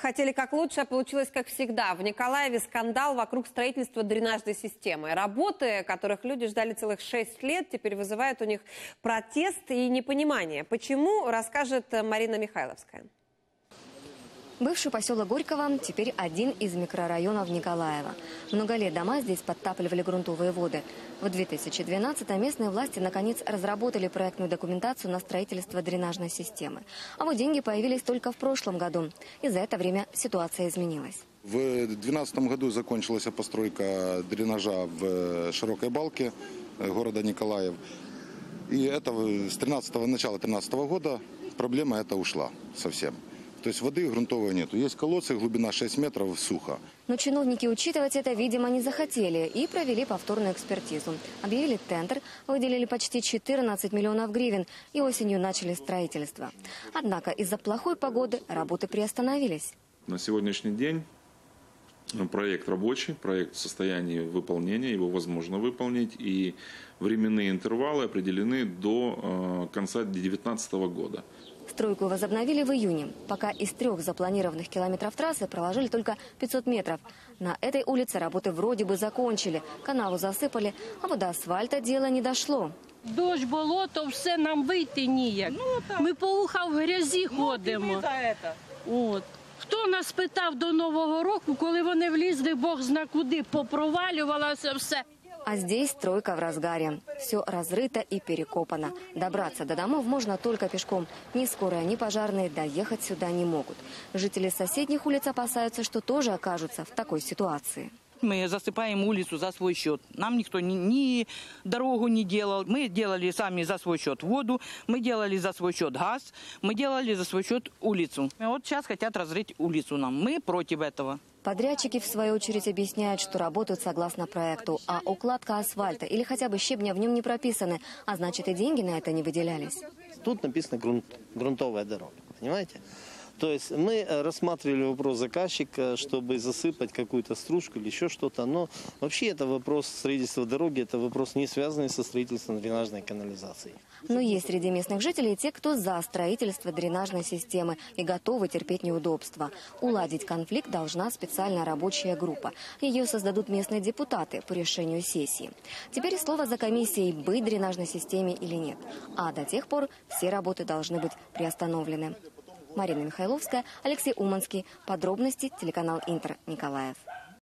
хотели как лучше, а получилось как всегда. В Николаеве скандал вокруг строительства дренажной системы. Работы, которых люди ждали целых шесть лет, теперь вызывают у них протест и непонимание. Почему, расскажет Марина Михайловская. Бывший поселок Горького теперь один из микрорайонов Николаева. Много лет дома здесь подтапливали грунтовые воды. В 2012-м местные власти наконец разработали проектную документацию на строительство дренажной системы. А вот деньги появились только в прошлом году. И за это время ситуация изменилась. В 2012 году закончилась постройка дренажа в Широкой Балке э, города Николаев. И это с 13 начала 2013 года проблема эта ушла совсем. То есть воды грунтовой нету. Есть колодцы, глубина 6 метров, сухо. Но чиновники учитывать это, видимо, не захотели и провели повторную экспертизу. Объявили тендер, выделили почти 14 миллионов гривен и осенью начали строительство. Однако из-за плохой погоды работы приостановились. На сегодняшний день проект рабочий, проект в состоянии выполнения, его возможно выполнить, и временные интервалы определены до э, конца 2019 года. Стройку возобновили в июне. Пока из трех запланированных километров трассы проложили только 500 метров. На этой улице работы вроде бы закончили. Канаву засыпали, а вот до асфальта дело не дошло. Дощ, болото, все нам вийти ніяк. Ми по уха в грязі ходимо. От. Хто нас питав до Нового року, коли вони влізли, Бог зна куди, попровалювалося все. А здесь стройка в разгаре. Все разрыто и перекопано. Добраться до домов можно только пешком. Ни скорая, ни пожарные доехать сюда не могут. Жители соседних улиц опасаются, что тоже окажутся в такой ситуации. Мы засыпаем улицу за свой счет. Нам никто ни, ни дорогу не делал. Мы делали сами за свой счет воду, мы делали за свой счет газ, мы делали за свой счет улицу. И вот сейчас хотят разрыть улицу нам. Мы против этого. Подрядчики, в свою очередь, объясняют, что работают согласно проекту, а укладка асфальта или хотя бы щебня в нем не прописаны, а значит и деньги на это не выделялись. Тут написано грунт, грунтовая дорога, понимаете? То есть мы э, рассматривали вопрос заказчика, чтобы засыпать какую-то стружку или еще что-то. Но вообще это вопрос строительства дороги, это вопрос не связанный со строительством дренажной канализации. Но есть среди местных жителей те, кто за строительство дренажной системы и готовы терпеть неудобства. Уладить конфликт должна специальная рабочая группа. Ее создадут местные депутаты по решению сессии. Теперь слово за комиссией, быть дренажной системе или нет. А до тех пор все работы должны быть приостановлены. Марина Михайловская, Алексей Уманский. Подробности телеканал Интер Николаев.